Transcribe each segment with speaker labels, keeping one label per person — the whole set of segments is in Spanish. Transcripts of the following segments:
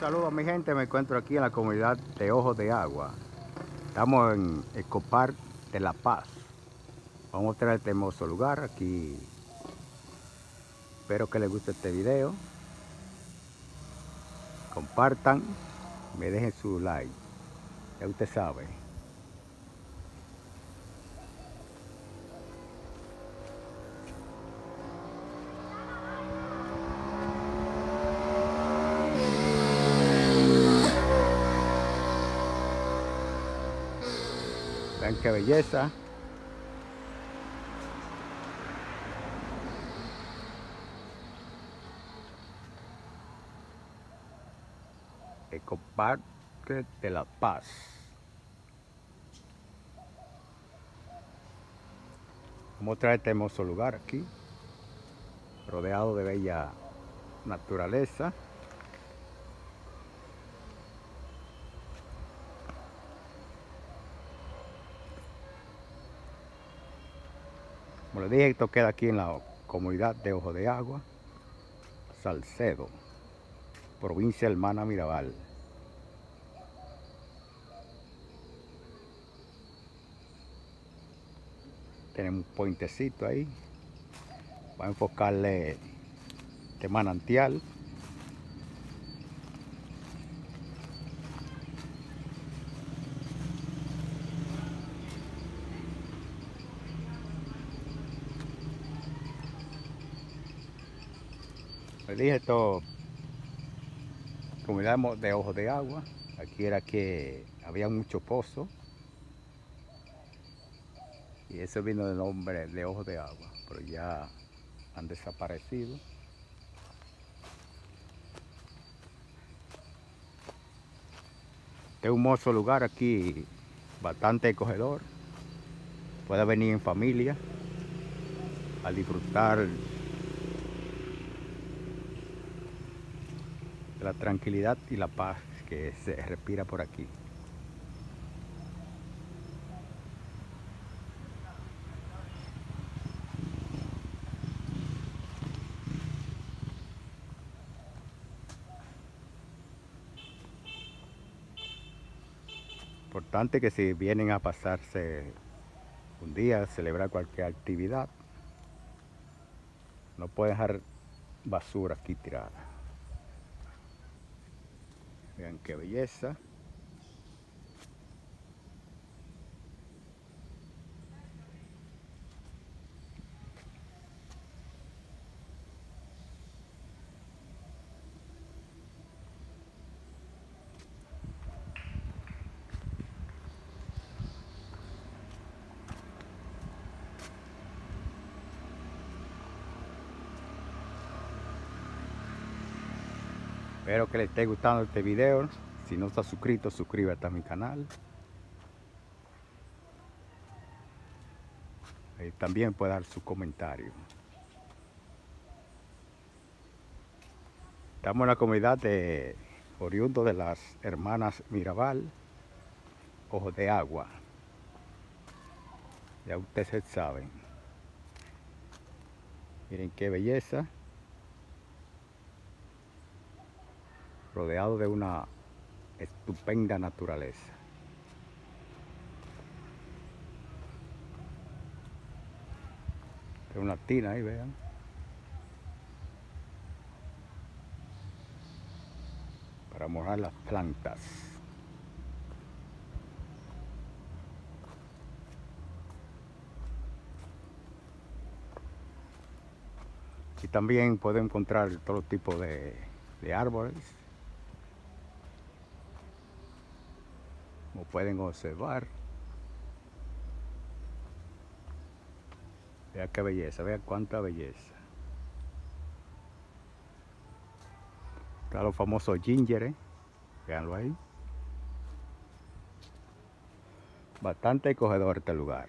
Speaker 1: Saludos, mi gente, me encuentro aquí en la comunidad de Ojos de Agua. Estamos en Escopar de La Paz. Vamos a mostrar este hermoso lugar aquí. Espero que les guste este video. Compartan, me dejen su like. Ya usted sabe. Vean qué belleza. Ecoparque de La Paz. Vamos a traer este hermoso lugar aquí, rodeado de bella naturaleza. Como les dije, esto queda aquí en la comunidad de Ojo de Agua, Salcedo, provincia Hermana Mirabal. Tenemos un puentecito ahí. Voy a enfocarle este manantial. Dije esto, comunidad de ojos de agua. Aquí era que había mucho pozo. Y eso vino del nombre de ojos de agua, pero ya han desaparecido. Este es un hermoso lugar aquí, bastante acogedor. Puede venir en familia a disfrutar la tranquilidad y la paz que se respira por aquí. Importante que si vienen a pasarse un día, celebrar cualquier actividad, no pueden dejar basura aquí tirada. Vean qué belleza. Espero que les esté gustando este video. Si no está suscrito, suscríbete a mi canal. Ahí también puede dar su comentario. Estamos en la comunidad de oriundo de las hermanas Mirabal, Ojos de Agua. Ya ustedes saben. Miren qué belleza. Rodeado de una estupenda naturaleza. Hay una tina ahí, vean. Para mojar las plantas. Y también puede encontrar todo tipo de, de árboles pueden observar. Vea qué belleza, vea cuánta belleza. Está los famosos ginger, ¿eh? veanlo ahí. Bastante acogedor este lugar.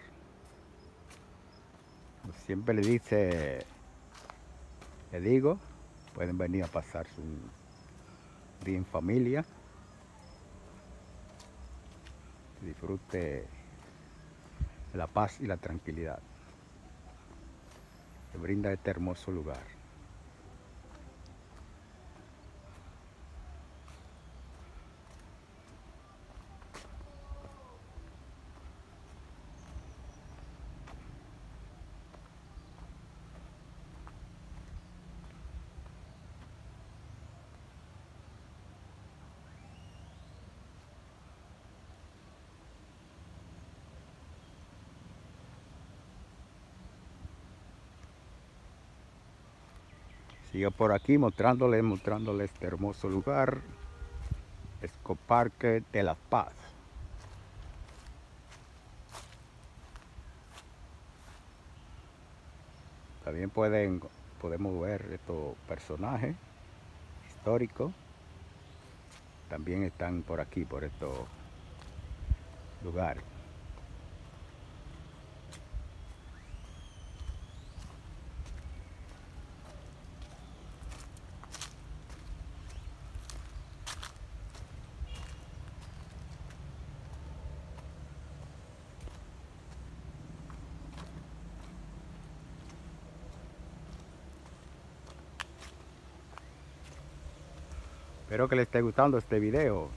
Speaker 1: Siempre le dice, le digo, pueden venir a pasar su día en familia. Disfrute la paz y la tranquilidad que brinda este hermoso lugar. Sigo por aquí mostrándoles, mostrándoles este hermoso lugar. Escoparque de la Paz. También pueden, podemos ver estos personajes históricos. También están por aquí, por estos lugares. Espero que les esté gustando este video.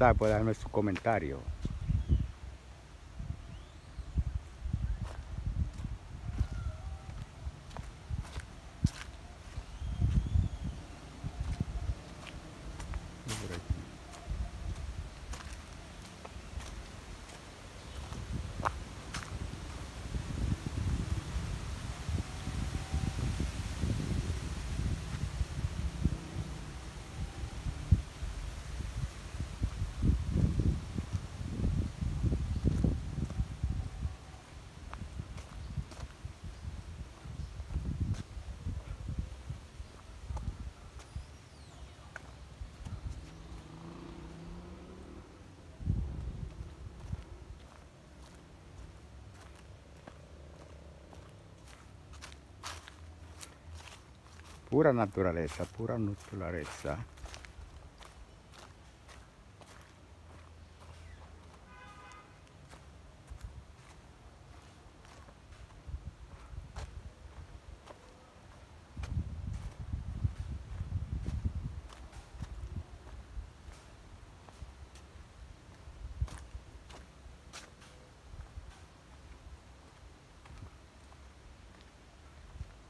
Speaker 1: Ya puede darme su comentario. Pura naturaleza, pura naturaleza.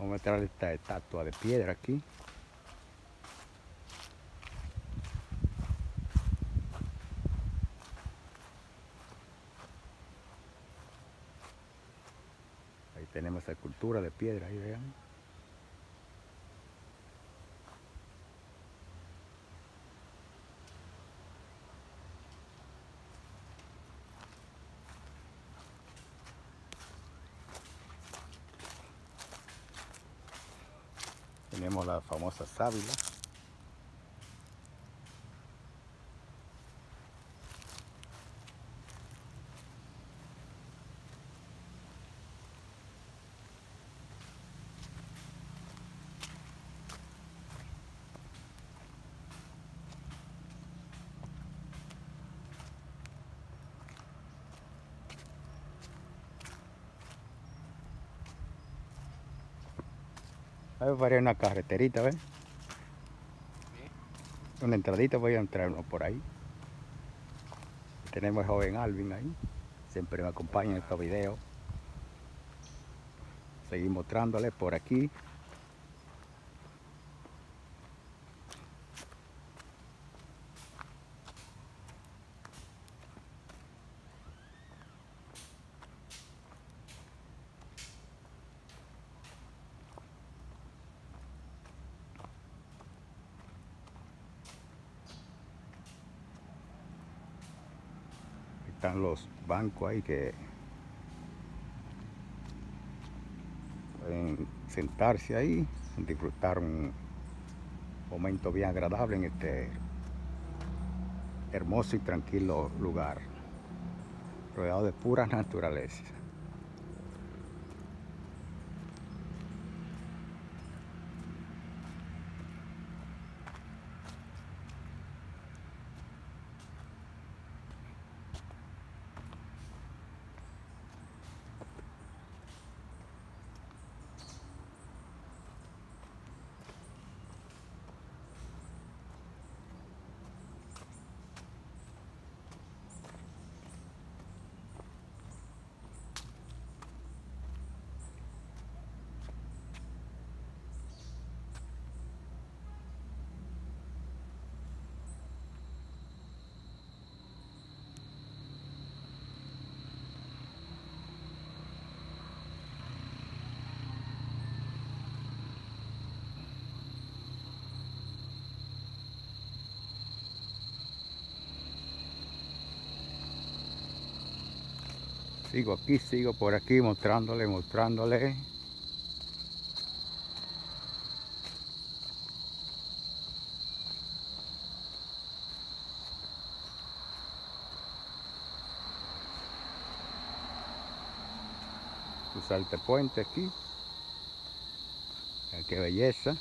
Speaker 1: Vamos a mostrar esta estatua de piedra aquí. Ahí tenemos esa escultura de piedra, ahí vean. Tenemos la famosa sábila. Ahí va una carreterita, ¿ves? Una entradita, voy a entrarnos por ahí. Tenemos al joven Alvin ahí. Siempre me acompaña en estos videos. Seguimos mostrándole por aquí. Están los bancos ahí que pueden sentarse ahí, disfrutar un momento bien agradable en este hermoso y tranquilo lugar, rodeado de pura naturaleza. Sigo aquí, sigo por aquí mostrándole, mostrándole. Usar este puente aquí. Qué belleza.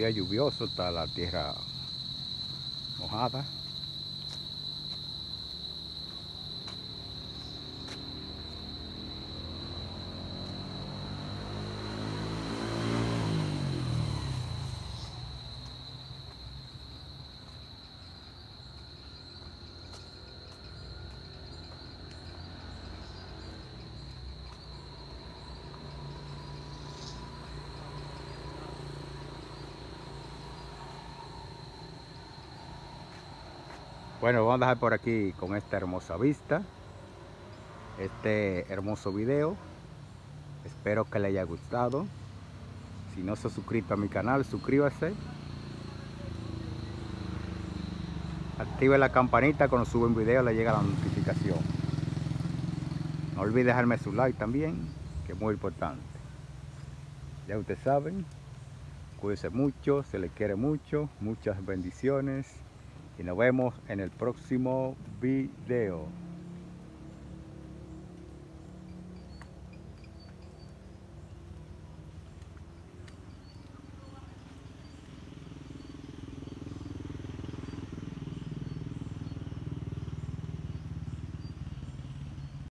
Speaker 1: Un día lluvioso, está la tierra mojada. Bueno, vamos a dejar por aquí con esta hermosa vista, este hermoso video. Espero que le haya gustado. Si no se ha suscrito a mi canal, suscríbase. Active la campanita cuando subo un video le llega la notificación. No olvide dejarme su like también, que es muy importante. Ya ustedes saben, cuídense mucho, se les quiere mucho, muchas bendiciones y nos vemos en el próximo video.